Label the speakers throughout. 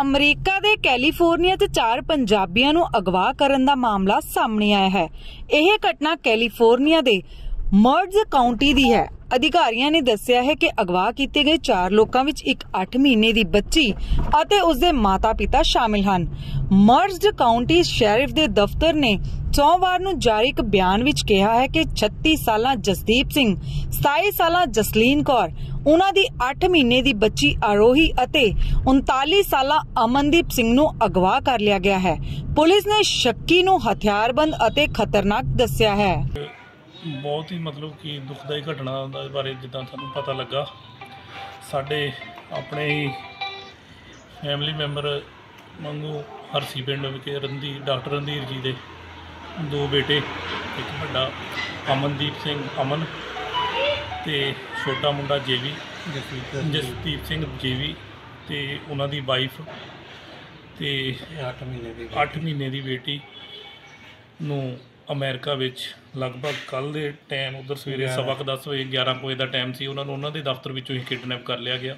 Speaker 1: America ਦੇ California 'ਚ ਚਾਰ ਪੰਜਾਬੀਆਂ ਨੂੰ ਅਗਵਾ ਕਰਨ ਦਾ ਮਾਮਲਾ ਸਾਹਮਣੇ ਆਇਆ ਹੈ। ਇਹ ਘਟਨਾ ਕੈਲੀਫੋਰਨੀਆ ਦੇ ਮਰਡਜ਼ ਕਾਉਂਟੀ ਦੀ ਹੈ। ਅਧਿਕਾਰੀਆਂ ਨੇ ਦੱਸਿਆ ਹੈ ਕਿ ਅਗਵਾ ਕੀਤੇ ਗਏ ਚਾਰ ਲੋਕਾਂ ਵਿੱਚ ਇੱਕ 8 ਮਹੀਨੇ ਦੀ ਬੱਚੀ ਅਤੇ ਉਸਦੇ ਮਾਤਾ-ਪਿਤਾ ਸ਼ਾਮਿਲ ਹਨ। ਮਰਡਜ਼ ਕਾਉਂਟੀ ਸ਼ੈਰਿਫ ਦੇ ਦਫ਼ਤਰ ਨੇ ਸੋਮਵਾਰ ਨੂੰ ਜਾਰੀ ਇੱਕ ਬਿਆਨ ਵਿੱਚ ਕਿਹਾ ਹੈ ਕਿ 36 ਸਾਲਾਂ ਜਸਦੀਪ ਸਿੰਘ 27 ਸਾਲਾਂ ਜਸਲੀਨ ਕੌਰ ਉਹਨਾਂ ਦੀ 8 ਮਹੀਨੇ ਦੀ ਬੱਚੀ ਆਰੋਹੀ ਅਤੇ 39 ਸਾਲਾਂ ਅਮਨਦੀਪ ਸਿੰਘ ਨੂੰ ਅਗਵਾ ਕਰ ਲਿਆ ਗਿਆ ਹੈ। ਪੁਲਿਸ ਨੇ ਸ਼ੱਕੀ ਨੂੰ ਹਥਿਆਰਬੰਦ ਅਤੇ ਖਤਰਨਾਕ ਦੱਸਿਆ ਹੈ।
Speaker 2: ਬਹੁਤ ਹੀ ਮਤਲਬ ਕਿ ਦੁਖਦਾਈ ਘਟਨਾ ਦੇ ਬਾਰੇ ਜਿੱਦਾਂ ਸਾਨੂੰ ਪਤਾ ਲੱਗਾ, ਸਾਡੇ ਆਪਣੇ ਹੀ ਫੈਮਿਲੀ ਮੈਂਬਰ ਵਾਂਗੂ ਹਰਸੀ ਪਿੰਡ ਵਿਖੇ ਰੰਦੀ ਡਾਕਟਰ ਰਣਧੀਰ ਜੀ ਦੇ ਦੋ ਬੇਟੇ, ਇੱਕ ਵੱਡਾ ਅਮਨਦੀਪ ਸਿੰਘ ਅਮਨ ਤੇ ਛੋਟਾ ਮੁੰਡਾ ਜੇਵੀ ਜਸਦੀਪ ਸਿੰਘ। ਜੇਵੀ ਤੇ ਉਹਨਾਂ ਦੀ ਵਾਈਫ ਤੇ
Speaker 3: 8 ਮਹੀਨੇ ਦੀ
Speaker 2: 8 ਮਹੀਨੇ ਦੀ ਬੇਟੀ ਨੂੰ ਅਮਰੀਕਾ ਵਿੱਚ ਲਗਭਗ ਕੱਲ ਦੇ ਟਾਈਮ ਉਧਰ ਸਵੇਰੇ। ਸਵਾ ਕੁ ਦਸ ਵਜੇ 11 ਕੁ ਵਜੇ ਦਾ ਟਾਈਮ ਸੀ ਉਹਨਾਂ ਨੂੰ ਉਹਨਾਂ ਦੇ ਦਫ਼ਤਰ ਵਿੱਚੋਂ ਹੀ ਕਿਡਨੈਪ ਕਰ ਲਿਆ ਗਿਆ।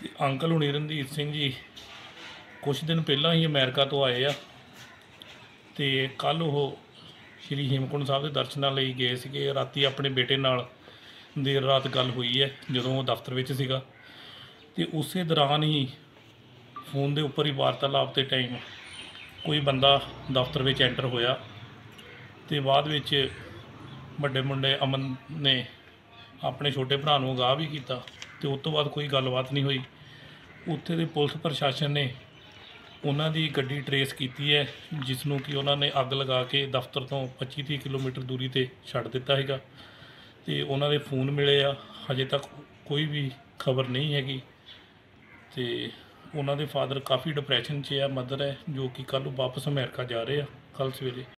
Speaker 2: ਤੇ ਅੰਕਲ ਹੁਣੀ ਰਣਧੀਰ ਸਿੰਘ ਜੀ ਕੁਝ ਦਿਨ ਪਹਿਲਾਂ ਹੀ ਅਮਰੀਕਾ ਤੋਂ ਆਏ ਆ ਤੇ ਕੱਲ ਉਹ ਸ਼੍ਰੀ ਹੇਮਕੁੰਟ ਸਾਹਿਬ ਦੇ ਦਰਸ਼ਨਾਂ ਲਈ ਗਏ ਸੀਗੇ। ਰਾਤੀ ਆਪਣੇ ਬੇਟੇ ਨਾਲ ਦੇਰ ਰਾਤ ਗੱਲ ਹੋਈ ਹੈ, ਜਦੋਂ ਉਹ ਦਫ਼ਤਰ ਵਿੱਚ ਸੀਗਾ। ਤੇ ਉਸੇ ਦੌਰਾਨ ਹੀ ਫੋਨ ਦੇ ਉੱਪਰ ਹੀ ਵਾਰਤਾਲਾਪ ਦੇ ਟਾਈਮ ਕੋਈ ਬੰਦਾ ਦਫ਼ਤਰ ਵਿੱਚ ਐਂਟਰ ਹੋਇਆ ਤੇ ਬਾਅਦ ਵਿੱਚ ਵੱਡੇ ਮੁੰਡੇ ਅਮਨ ਨੇ ਆਪਣੇ ਛੋਟੇ ਭਰਾ ਨੂੰ ਅਗਾਹ ਵੀ ਕੀਤਾ ਤੇ ਉਸ ਤੋਂ ਬਾਅਦ ਕੋਈ ਗੱਲਬਾਤ ਨਹੀਂ ਹੋਈ। ਉੱਥੇ ਦੇ ਪੁਲਿਸ ਪ੍ਰਸ਼ਾਸਨ ਨੇ ਉਹਨਾਂ ਦੀ ਗੱਡੀ ਟਰੇਸ ਕੀਤੀ ਹੈ ਜਿਸ ਨੂੰ ਕਿ ਉਹਨਾਂ ਨੇ ਅੱਗ ਲਗਾ ਕੇ ਦਫ਼ਤਰ ਤੋਂ 25-30 ਕਿਲੋਮੀਟਰ ਦੂਰੀ ਤੇ ਛੱਡ ਦਿੱਤਾ ਹੈਗਾ ਤੇ ਉਹਨਾਂ ਦੇ ਫੋਨ ਮਿਲੇ ਆ, ਹਜੇ ਤੱਕ ਕੋਈ ਵੀ ਖਬਰ ਨਹੀਂ ਹੈਗੀ। ਤੇ ਉਹਨਾਂ ਦੇ ਫਾਦਰ ਕਾਫੀ ਡਿਪਰੈਸ਼ਨ 'ਚ ਆ, ਮਦਰ ਹੈ, ਜੋ ਕਿ ਕੱਲ੍ਹ ਨੂੰ ਵਾਪਸ ਅਮਰੀਕਾ ਜਾ ਰਹੇ ਆ, ਕੱਲ੍ਹ ਸਵੇਰੇ।